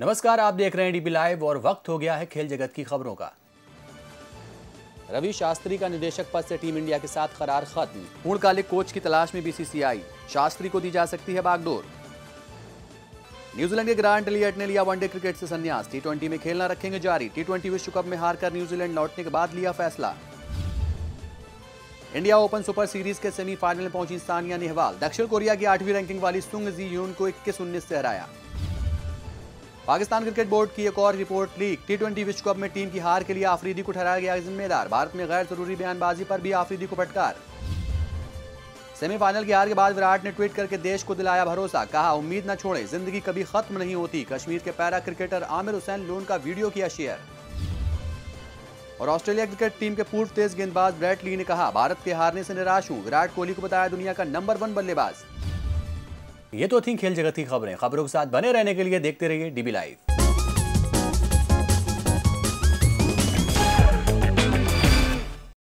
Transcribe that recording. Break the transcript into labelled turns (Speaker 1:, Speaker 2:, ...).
Speaker 1: नमस्कार, आप देख रहे हैं डीबी लाइव और वक्त हो गया है खेल जगत की खबरों का। रवि शास्त्री का निदेशक पद से टीम इंडिया के साथ करार खत्म। पूर्णकालिक कोच की तलाश में बीसीसीआई शास्त्री को दी जा सकती है बागडोर। न्यूजीलैंड के ग्रांट लियट ने लिया वनडे क्रिकेट से संन्यास। टी में खेलना रखेंगे जारी। टी विश्व कप में हारकर न्यूजीलैंड लौटने के बाद लिया फैसला। इंडिया ओपन सुपर सीरीज़ के सेमीफाइनल में पहुँची सानिया नेहवाल। दक्षिण कोरिया की आठवीं रैंकिंग वाली सुंग जी यून को इक्कीस उन्नीस से हराया। पाकिस्तान क्रिकेट बोर्ड की एक और रिपोर्ट लीक। टी ट्वेंटी विश्व कप में टीम की हार के लिए आफरीदी को ठहराया गया जिम्मेदार। भारत में गैर ज़रूरी बयानबाजी पर भी आफरीदी को फटकार। सेमीफाइनल की हार के बाद विराट ने ट्वीट करके देश को दिलाया भरोसा। कहा, उम्मीद न छोड़े, ज़िंदगी कभी खत्म नहीं होती। कश्मीर के पैरा क्रिकेटर आमिर हुसैन लोन का वीडियो किया शेयर। और ऑस्ट्रेलिया क्रिकेट टीम के पूर्व तेज गेंदबाज ब्रैट ली ने कहा, भारत के हारने से निराश हूँ। विराट कोहली को बताया दुनिया का नंबर वन बल्लेबाज। ये तो थी खेल जगत की खबरें। खबरों के साथ बने रहने के लिए देखते रहिए डीबी लाइव।